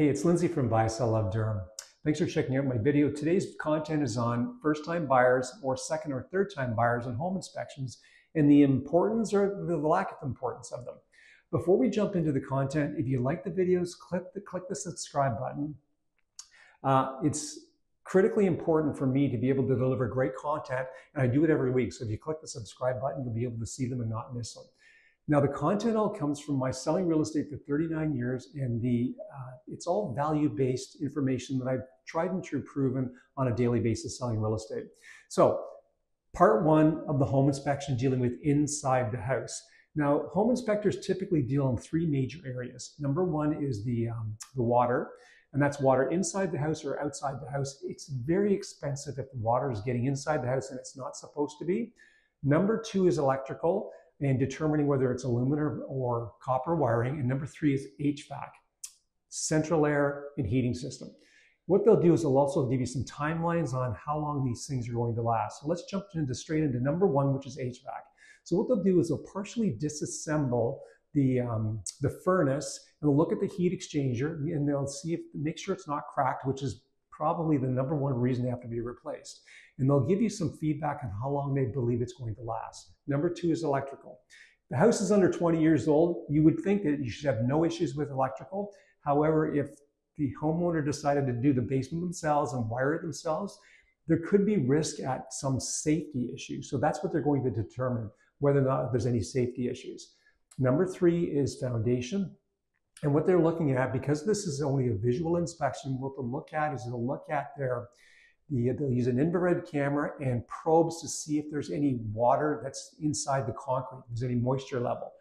Hey, it's Lindsay from Buy Sell Love Durham. Thanks for checking out my video. Today's content is on first-time buyers or second or third-time buyers and home inspections and the importance or the lack of importance of them. Before we jump into the content, if you like the videos, click the, click the subscribe button. Uh, it's critically important for me to be able to deliver great content, and I do it every week. So if you click the subscribe button, you'll be able to see them and not miss them. Now, the content all comes from my selling real estate for 39 years, and the uh, it's all value-based information that I've tried and true proven on a daily basis selling real estate. So, part one of the home inspection dealing with inside the house. Now, home inspectors typically deal in three major areas. Number one is the um, the water, and that's water inside the house or outside the house. It's very expensive if the water is getting inside the house and it's not supposed to be. Number two is electrical and determining whether it's aluminum or copper wiring. And number three is HVAC, central air and heating system. What they'll do is they'll also give you some timelines on how long these things are going to last. So let's jump into straight into number one, which is HVAC. So what they'll do is they'll partially disassemble the, um, the furnace and look at the heat exchanger and they'll see if make sure it's not cracked, which is probably the number one reason they have to be replaced. And they'll give you some feedback on how long they believe it's going to last. Number two is electrical. The house is under 20 years old. You would think that you should have no issues with electrical. However, if the homeowner decided to do the basement themselves and wire it themselves, there could be risk at some safety issues. So that's what they're going to determine whether or not there's any safety issues. Number three is foundation. And what they're looking at, because this is only a visual inspection, what they'll look at is they'll look at their, the, they'll use an infrared camera and probes to see if there's any water that's inside the concrete, there's any moisture level.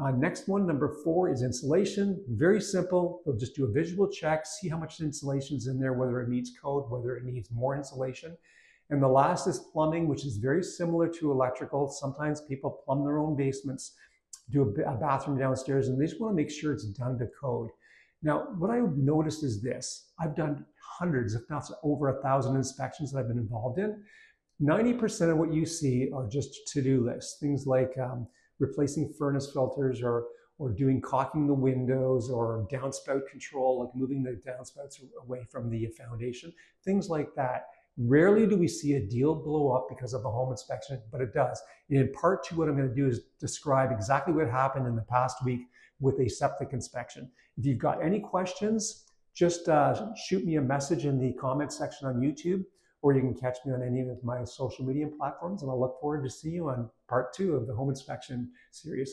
Uh, next one, number four, is insulation. Very simple. They'll just do a visual check, see how much insulation is in there, whether it meets code, whether it needs more insulation. And the last is plumbing, which is very similar to electrical. Sometimes people plumb their own basements do a, a bathroom downstairs, and they just want to make sure it's done to code. Now, what I've noticed is this I've done hundreds, if not over a thousand inspections that I've been involved in. 90% of what you see are just to do lists, things like um, replacing furnace filters or or doing caulking the windows or downspout control, like moving the downspouts away from the foundation, things like that. Rarely do we see a deal blow up because of a home inspection, but it does. In part two, what I'm going to do is describe exactly what happened in the past week with a septic inspection. If you've got any questions, just uh, shoot me a message in the comment section on YouTube, or you can catch me on any of my social media platforms, and I'll look forward to see you on part two of the home inspection series.